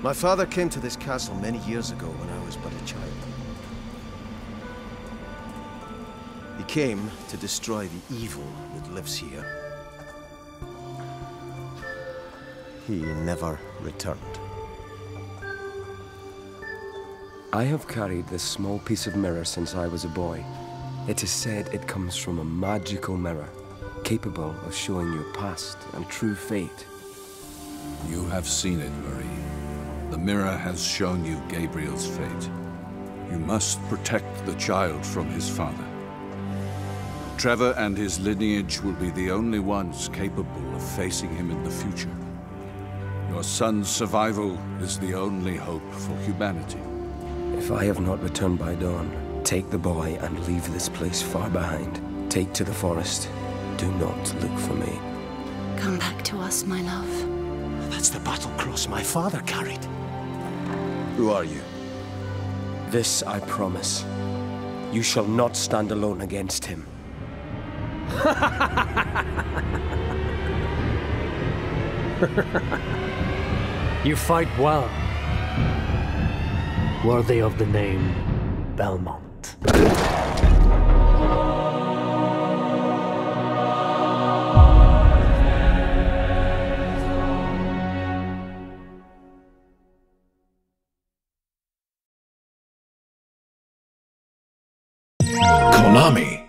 My father came to this castle many years ago when I was but a child. He came to destroy the evil that lives here. He never returned. I have carried this small piece of mirror since I was a boy. It is said it comes from a magical mirror, capable of showing your past and true fate. You have seen it, Marie. The mirror has shown you Gabriel's fate. You must protect the child from his father. Trevor and his lineage will be the only ones capable of facing him in the future. Your son's survival is the only hope for humanity. If I have not returned by dawn, take the boy and leave this place far behind. Take to the forest. Do not look for me. Come back to us, my love. That's the battle cross my father carried. Who are you? This I promise. You shall not stand alone against him. you fight well worthy of the name Belmont. Konami.